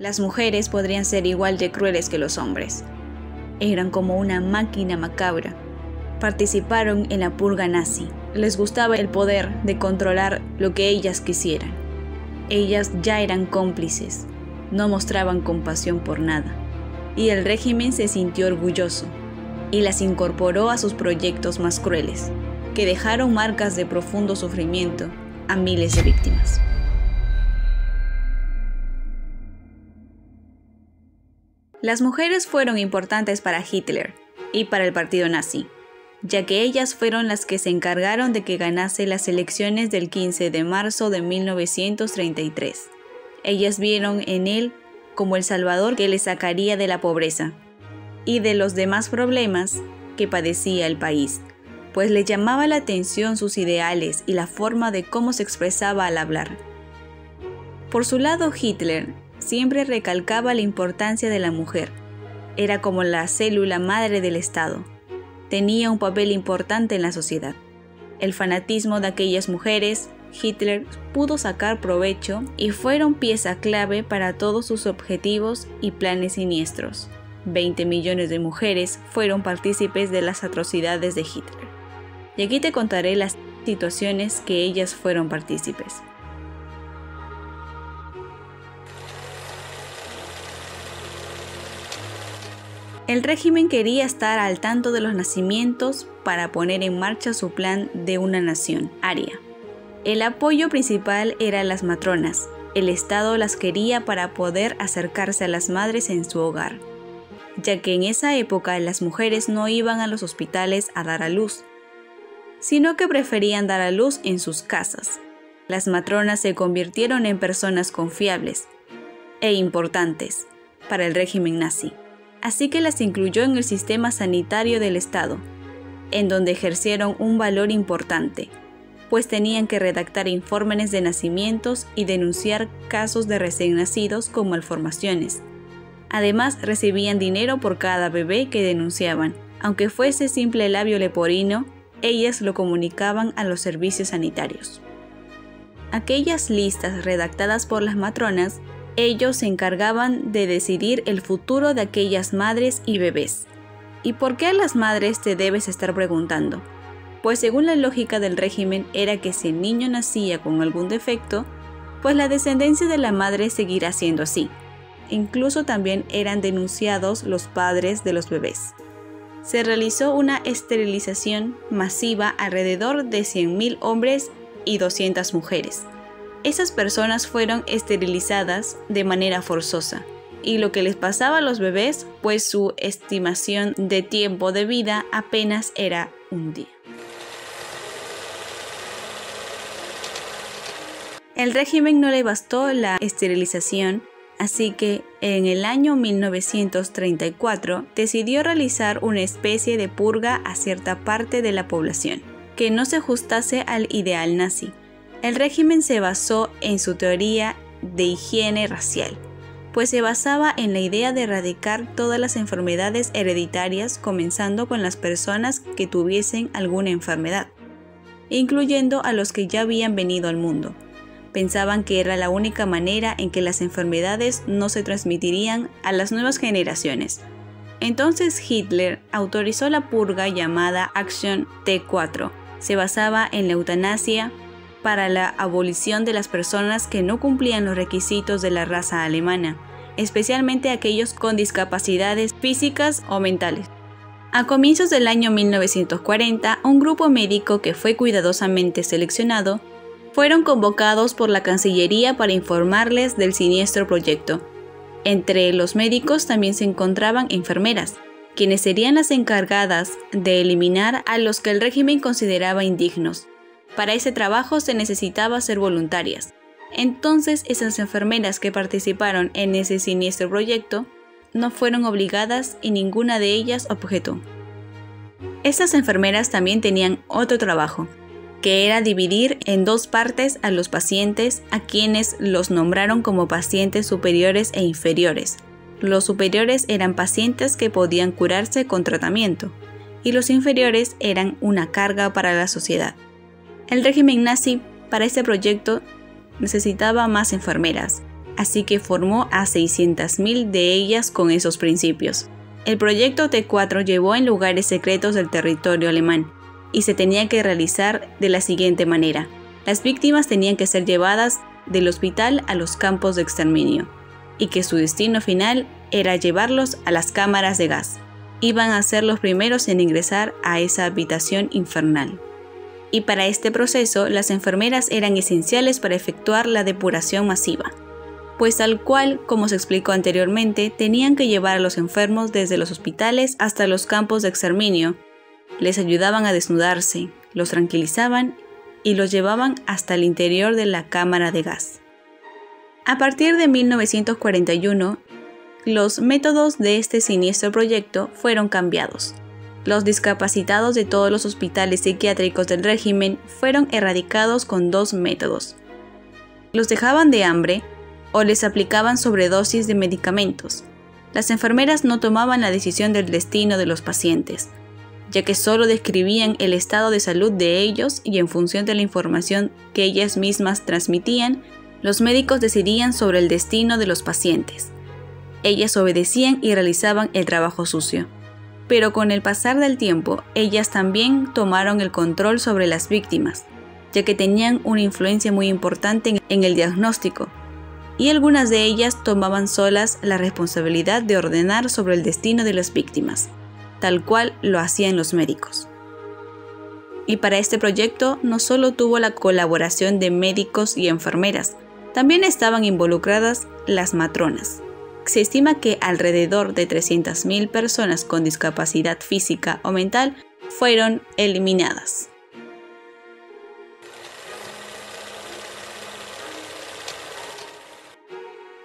Las mujeres podrían ser igual de crueles que los hombres. Eran como una máquina macabra. Participaron en la purga nazi. Les gustaba el poder de controlar lo que ellas quisieran. Ellas ya eran cómplices. No mostraban compasión por nada. Y el régimen se sintió orgulloso y las incorporó a sus proyectos más crueles, que dejaron marcas de profundo sufrimiento a miles de víctimas. Las mujeres fueron importantes para Hitler y para el partido nazi, ya que ellas fueron las que se encargaron de que ganase las elecciones del 15 de marzo de 1933. Ellas vieron en él como el salvador que les sacaría de la pobreza y de los demás problemas que padecía el país, pues le llamaba la atención sus ideales y la forma de cómo se expresaba al hablar. Por su lado, Hitler siempre recalcaba la importancia de la mujer. Era como la célula madre del Estado. Tenía un papel importante en la sociedad. El fanatismo de aquellas mujeres, Hitler pudo sacar provecho y fueron pieza clave para todos sus objetivos y planes siniestros. 20 millones de mujeres fueron partícipes de las atrocidades de Hitler. Y aquí te contaré las situaciones que ellas fueron partícipes. El régimen quería estar al tanto de los nacimientos para poner en marcha su plan de una nación, aria. El apoyo principal era las matronas. El Estado las quería para poder acercarse a las madres en su hogar ya que en esa época las mujeres no iban a los hospitales a dar a luz, sino que preferían dar a luz en sus casas. Las matronas se convirtieron en personas confiables e importantes para el régimen nazi, así que las incluyó en el sistema sanitario del Estado, en donde ejercieron un valor importante, pues tenían que redactar informes de nacimientos y denunciar casos de recién nacidos con malformaciones, Además, recibían dinero por cada bebé que denunciaban. Aunque fuese simple labio leporino, ellas lo comunicaban a los servicios sanitarios. Aquellas listas redactadas por las matronas, ellos se encargaban de decidir el futuro de aquellas madres y bebés. ¿Y por qué a las madres te debes estar preguntando? Pues según la lógica del régimen era que si el niño nacía con algún defecto, pues la descendencia de la madre seguirá siendo así, incluso también eran denunciados los padres de los bebés. Se realizó una esterilización masiva alrededor de 100.000 hombres y 200 mujeres. Esas personas fueron esterilizadas de manera forzosa y lo que les pasaba a los bebés, pues su estimación de tiempo de vida apenas era un día. El régimen no le bastó la esterilización Así que en el año 1934 decidió realizar una especie de purga a cierta parte de la población, que no se ajustase al ideal nazi. El régimen se basó en su teoría de higiene racial, pues se basaba en la idea de erradicar todas las enfermedades hereditarias comenzando con las personas que tuviesen alguna enfermedad, incluyendo a los que ya habían venido al mundo pensaban que era la única manera en que las enfermedades no se transmitirían a las nuevas generaciones. Entonces Hitler autorizó la purga llamada Action T4. Se basaba en la eutanasia para la abolición de las personas que no cumplían los requisitos de la raza alemana, especialmente aquellos con discapacidades físicas o mentales. A comienzos del año 1940, un grupo médico que fue cuidadosamente seleccionado fueron convocados por la Cancillería para informarles del siniestro proyecto. Entre los médicos también se encontraban enfermeras, quienes serían las encargadas de eliminar a los que el régimen consideraba indignos. Para ese trabajo se necesitaba ser voluntarias. Entonces esas enfermeras que participaron en ese siniestro proyecto no fueron obligadas y ninguna de ellas objetó. Estas enfermeras también tenían otro trabajo, que era dividir en dos partes a los pacientes a quienes los nombraron como pacientes superiores e inferiores. Los superiores eran pacientes que podían curarse con tratamiento y los inferiores eran una carga para la sociedad. El régimen nazi para este proyecto necesitaba más enfermeras, así que formó a 600.000 de ellas con esos principios. El proyecto T4 llevó en lugares secretos del territorio alemán y se tenía que realizar de la siguiente manera. Las víctimas tenían que ser llevadas del hospital a los campos de exterminio y que su destino final era llevarlos a las cámaras de gas. Iban a ser los primeros en ingresar a esa habitación infernal. Y para este proceso las enfermeras eran esenciales para efectuar la depuración masiva pues tal cual como se explicó anteriormente, tenían que llevar a los enfermos desde los hospitales hasta los campos de exterminio. Les ayudaban a desnudarse, los tranquilizaban y los llevaban hasta el interior de la cámara de gas. A partir de 1941, los métodos de este siniestro proyecto fueron cambiados. Los discapacitados de todos los hospitales psiquiátricos del régimen fueron erradicados con dos métodos. Los dejaban de hambre o les aplicaban sobredosis de medicamentos. Las enfermeras no tomaban la decisión del destino de los pacientes, ya que solo describían el estado de salud de ellos y en función de la información que ellas mismas transmitían, los médicos decidían sobre el destino de los pacientes. Ellas obedecían y realizaban el trabajo sucio. Pero con el pasar del tiempo, ellas también tomaron el control sobre las víctimas, ya que tenían una influencia muy importante en el diagnóstico, y algunas de ellas tomaban solas la responsabilidad de ordenar sobre el destino de las víctimas, tal cual lo hacían los médicos. Y para este proyecto no solo tuvo la colaboración de médicos y enfermeras, también estaban involucradas las matronas. Se estima que alrededor de 300.000 personas con discapacidad física o mental fueron eliminadas.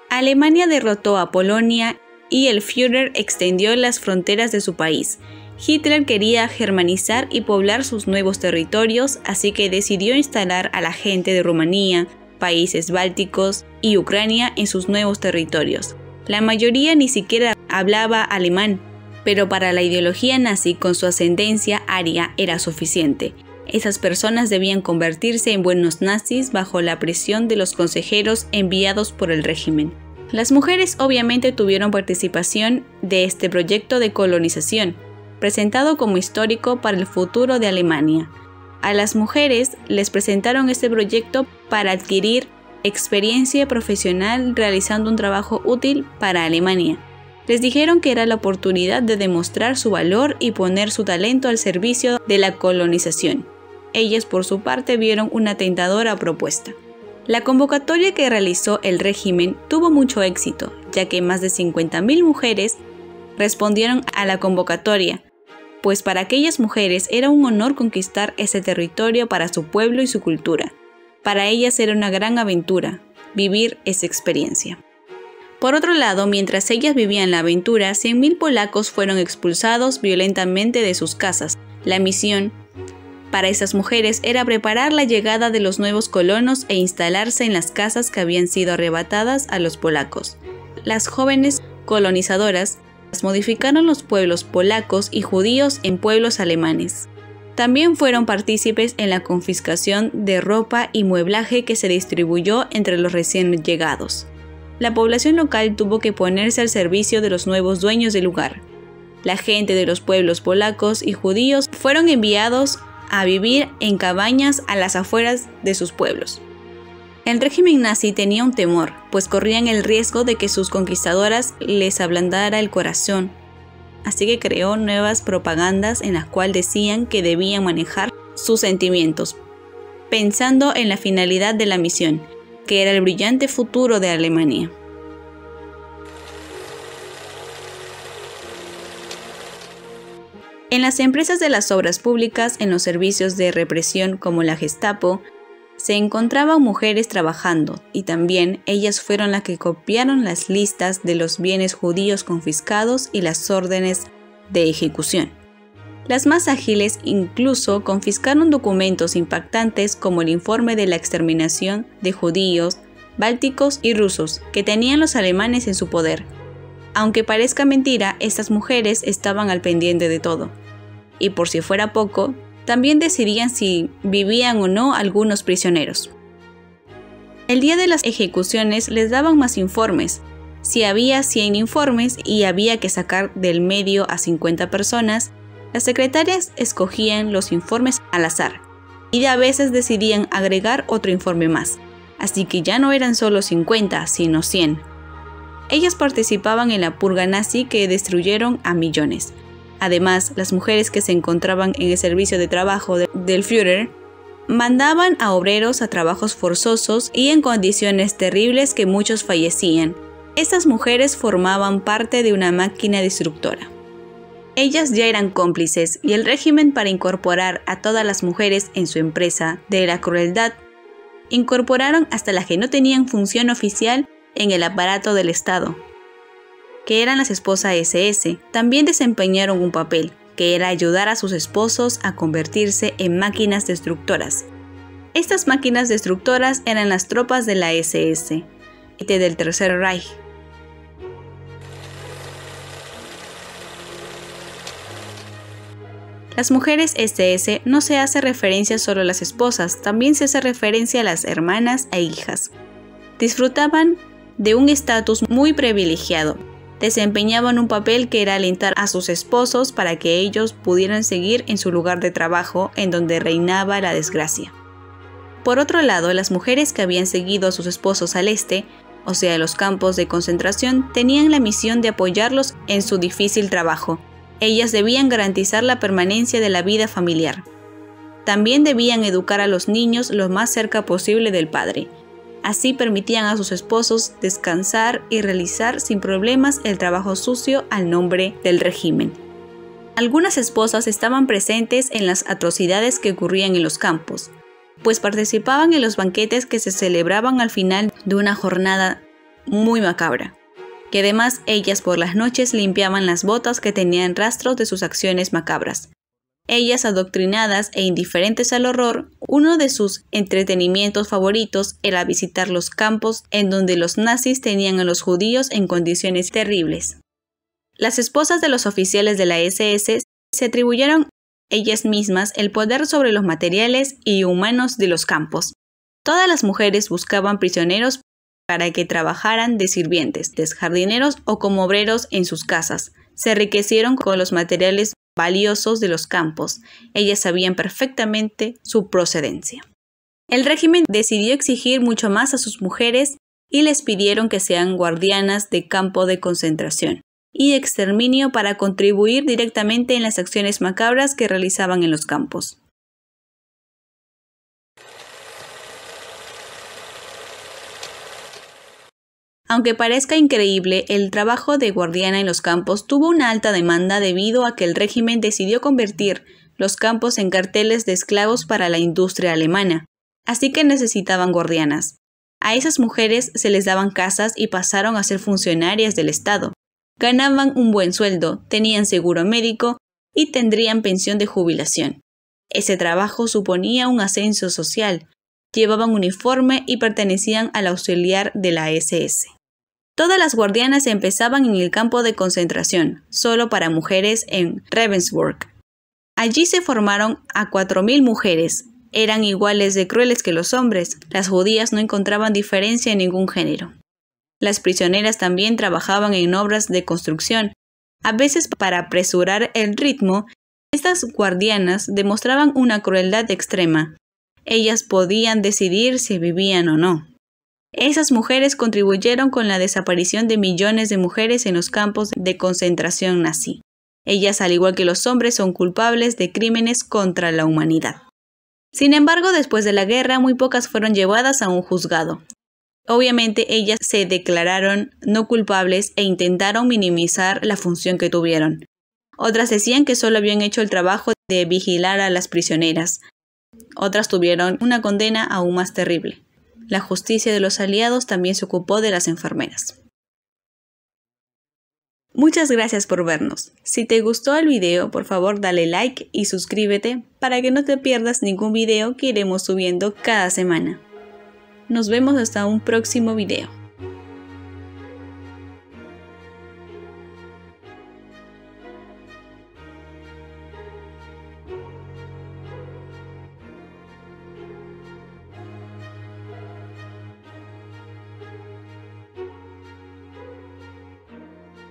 Alemania derrotó a Polonia y el Führer extendió las fronteras de su país. Hitler quería germanizar y poblar sus nuevos territorios, así que decidió instalar a la gente de Rumanía, países bálticos y Ucrania en sus nuevos territorios. La mayoría ni siquiera hablaba alemán, pero para la ideología nazi con su ascendencia aria era suficiente. Esas personas debían convertirse en buenos nazis bajo la presión de los consejeros enviados por el régimen. Las mujeres obviamente tuvieron participación de este proyecto de colonización, presentado como histórico para el futuro de Alemania. A las mujeres les presentaron este proyecto para adquirir experiencia profesional realizando un trabajo útil para Alemania. Les dijeron que era la oportunidad de demostrar su valor y poner su talento al servicio de la colonización. Ellas por su parte vieron una tentadora propuesta. La convocatoria que realizó el régimen tuvo mucho éxito, ya que más de 50.000 mujeres respondieron a la convocatoria, pues para aquellas mujeres era un honor conquistar ese territorio para su pueblo y su cultura. Para ellas era una gran aventura vivir esa experiencia. Por otro lado, mientras ellas vivían la aventura, 100.000 polacos fueron expulsados violentamente de sus casas. La misión para esas mujeres era preparar la llegada de los nuevos colonos e instalarse en las casas que habían sido arrebatadas a los polacos. Las jóvenes colonizadoras modificaron los pueblos polacos y judíos en pueblos alemanes. También fueron partícipes en la confiscación de ropa y mueblaje que se distribuyó entre los recién llegados. La población local tuvo que ponerse al servicio de los nuevos dueños del lugar. La gente de los pueblos polacos y judíos fueron enviados a vivir en cabañas a las afueras de sus pueblos. El régimen nazi tenía un temor, pues corrían el riesgo de que sus conquistadoras les ablandara el corazón, así que creó nuevas propagandas en las cuales decían que debían manejar sus sentimientos, pensando en la finalidad de la misión, que era el brillante futuro de Alemania. En las empresas de las obras públicas, en los servicios de represión como la Gestapo, se encontraban mujeres trabajando y también ellas fueron las que copiaron las listas de los bienes judíos confiscados y las órdenes de ejecución. Las más ágiles incluso confiscaron documentos impactantes como el informe de la exterminación de judíos, bálticos y rusos que tenían los alemanes en su poder. Aunque parezca mentira, estas mujeres estaban al pendiente de todo y por si fuera poco, también decidían si vivían o no algunos prisioneros. El día de las ejecuciones les daban más informes. Si había 100 informes y había que sacar del medio a 50 personas, las secretarias escogían los informes al azar y a veces decidían agregar otro informe más, así que ya no eran solo 50, sino 100. Ellas participaban en la purga nazi que destruyeron a millones. Además, las mujeres que se encontraban en el servicio de trabajo del Führer mandaban a obreros a trabajos forzosos y en condiciones terribles que muchos fallecían. Estas mujeres formaban parte de una máquina destructora. Ellas ya eran cómplices y el régimen para incorporar a todas las mujeres en su empresa de la crueldad, incorporaron hasta las que no tenían función oficial en el aparato del Estado, que eran las esposas SS, también desempeñaron un papel, que era ayudar a sus esposos a convertirse en máquinas destructoras. Estas máquinas destructoras eran las tropas de la SS, del Tercer Reich. Las mujeres SS no se hace referencia solo a las esposas, también se hace referencia a las hermanas e hijas. Disfrutaban de un estatus muy privilegiado, desempeñaban un papel que era alentar a sus esposos para que ellos pudieran seguir en su lugar de trabajo en donde reinaba la desgracia. Por otro lado, las mujeres que habían seguido a sus esposos al este, o sea, los campos de concentración, tenían la misión de apoyarlos en su difícil trabajo. Ellas debían garantizar la permanencia de la vida familiar. También debían educar a los niños lo más cerca posible del padre, Así permitían a sus esposos descansar y realizar sin problemas el trabajo sucio al nombre del régimen. Algunas esposas estaban presentes en las atrocidades que ocurrían en los campos, pues participaban en los banquetes que se celebraban al final de una jornada muy macabra, que además ellas por las noches limpiaban las botas que tenían rastros de sus acciones macabras, ellas adoctrinadas e indiferentes al horror, uno de sus entretenimientos favoritos era visitar los campos en donde los nazis tenían a los judíos en condiciones terribles. Las esposas de los oficiales de la SS se atribuyeron ellas mismas el poder sobre los materiales y humanos de los campos. Todas las mujeres buscaban prisioneros para que trabajaran de sirvientes, de jardineros o como obreros en sus casas. Se enriquecieron con los materiales valiosos de los campos. Ellas sabían perfectamente su procedencia. El régimen decidió exigir mucho más a sus mujeres y les pidieron que sean guardianas de campo de concentración y exterminio para contribuir directamente en las acciones macabras que realizaban en los campos. Aunque parezca increíble, el trabajo de guardiana en los campos tuvo una alta demanda debido a que el régimen decidió convertir los campos en carteles de esclavos para la industria alemana, así que necesitaban guardianas. A esas mujeres se les daban casas y pasaron a ser funcionarias del Estado. Ganaban un buen sueldo, tenían seguro médico y tendrían pensión de jubilación. Ese trabajo suponía un ascenso social, llevaban uniforme y pertenecían al auxiliar de la SS. Todas las guardianas empezaban en el campo de concentración, solo para mujeres en Ravensbrück. Allí se formaron a 4.000 mujeres. Eran iguales de crueles que los hombres. Las judías no encontraban diferencia en ningún género. Las prisioneras también trabajaban en obras de construcción. A veces para apresurar el ritmo, estas guardianas demostraban una crueldad extrema. Ellas podían decidir si vivían o no. Esas mujeres contribuyeron con la desaparición de millones de mujeres en los campos de concentración nazi. Ellas, al igual que los hombres, son culpables de crímenes contra la humanidad. Sin embargo, después de la guerra, muy pocas fueron llevadas a un juzgado. Obviamente, ellas se declararon no culpables e intentaron minimizar la función que tuvieron. Otras decían que solo habían hecho el trabajo de vigilar a las prisioneras. Otras tuvieron una condena aún más terrible. La justicia de los aliados también se ocupó de las enfermeras. Muchas gracias por vernos. Si te gustó el video, por favor dale like y suscríbete para que no te pierdas ningún video que iremos subiendo cada semana. Nos vemos hasta un próximo video.